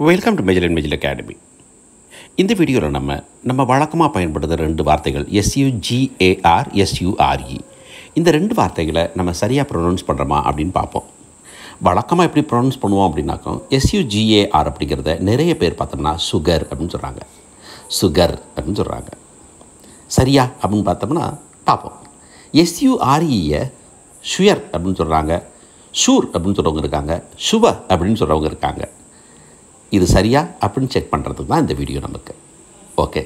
Welcome to Mejil and Mejil academy இந்த வீடியோவில் நம்ம நம்ம வழக்கமாக பயன்படுத்துகிற ரெண்டு வார்த்தைகள் எஸ்யூஜிஏஆர் எஸ்யூஆர்இ இந்த ரெண்டு வார்த்தைகளை நம்ம சரியாக ப்ரொனவுன்ஸ் பண்ணுறோமா அப்படின்னு பார்ப்போம். வழக்கமாக எப்படி ப்ரொனவுன்ஸ் பண்ணுவோம் அப்படின்னாக்கோ எஸ்யூஜிஏஆர் அப்படிங்கிறத நிறைய பேர் பார்த்தோம்னா சுகர் அப்படின்னு சொல்கிறாங்க சுகர் அப்படின்னு சொல்கிறாங்க சரியா அப்படின்னு பார்த்தோம்னா பார்ப்போம். எஸ்யூஆர்இயை ஷுயர் அப்படின்னு சொல்கிறாங்க ஷூர் அப்படின்னு சொல்கிறவங்க இருக்காங்க. ஷுவ அப்படின்னு சொல்கிறவங்க இருக்காங்க. இது சரியா அப்படின்னு செக் பண்ணுறதுக்கு தான் இந்த வீடியோ நமக்கு. ஓகே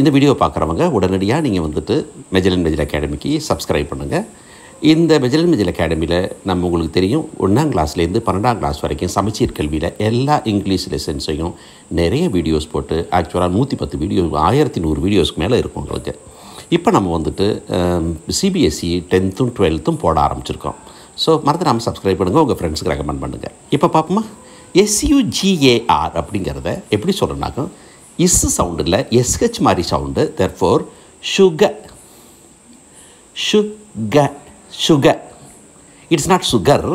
இந்த வீடியோ பார்க்குறவங்க உடனடியாக நீங்கள் வந்துட்டு மெஜலன் மெஜில் அகாடமிக்கு சப்ஸ்கிரைப் பண்ணுங்கள் இந்த மெஜலன் மெஜில் அகாடமியில் நம்ம உங்களுக்கு தெரியும் ஒன்றாம் கிளாஸ்லேருந்து பன்னெண்டாம் கிளாஸ் வரைக்கும் சமச்சீர் கல்வியில் எல்லா இங்கிலீஷ் லெசன்ஸையும் நிறைய வீடியோஸ் போட்டு ஆக்சுவலாக நூற்றி பத்து வீடியோ ஆயிரத்தி நூறு வீடியோஸ்க்கு மேலே இருக்கும் உங்களுக்கு. இப்போ நம்ம வந்துட்டு சிபிஎஸ்சி டென்த்தும் டுவெல்த்தும் போட ஆரம்பிச்சிருக்கோம். ஸோ மறந்துடாமல் சப்ஸ்கிரைப் பண்ணுங்கள் உங்கள் ஃப்ரெண்ட்ஸுக்கு ரெக்கமெண்ட் பண்ணுங்கள் இப்போ பார்ப்போமா S U G A R அப்படிங்கிறத எப்படி சொல்கிறேன்னாக்கா இஸ் சவுண்டு இல்லை எஸ்ஹெச் மாதிரி சவுண்டு தெர்ஃபோர் சுகர் சுக சுக இட்ஸ் நாட் சுகர்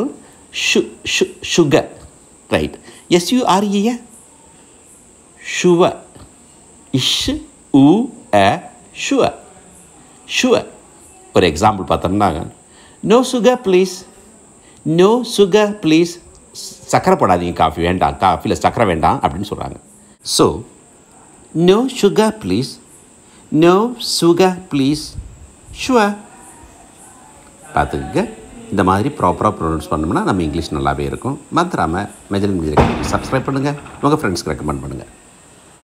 ஷு ஷு சுக right S U R E ஷுவ இஷ் உ அ ஷுவ ஷுவ ஒரு எக்ஸாம்பிள் பார்த்தோம்னா no sugar please no sugar please சக்கரை போடாதீங்க காஃபி வேண்டாம் காஃபியில் சக்கரை வேண்டாம் அப்படின்னு சொல்கிறாங்க so no sugar please no sugar please sure பார்த்துக்கங்க. இந்த மாதிரி ப்ராப்பராக ப்ரொனவுன்ஸ் பண்ணோம்னா நம்ம இங்கிலீஷ் நல்லாவே இருக்கும். மறந்துடாமல் மெஜர் மியூசிக் சப்ஸ்கிரைப் பண்ணுங்கள் உங்கள் ஃப்ரெண்ட்ஸ்க்கு ரெக்கமெண்ட் பண்ணுங்கள்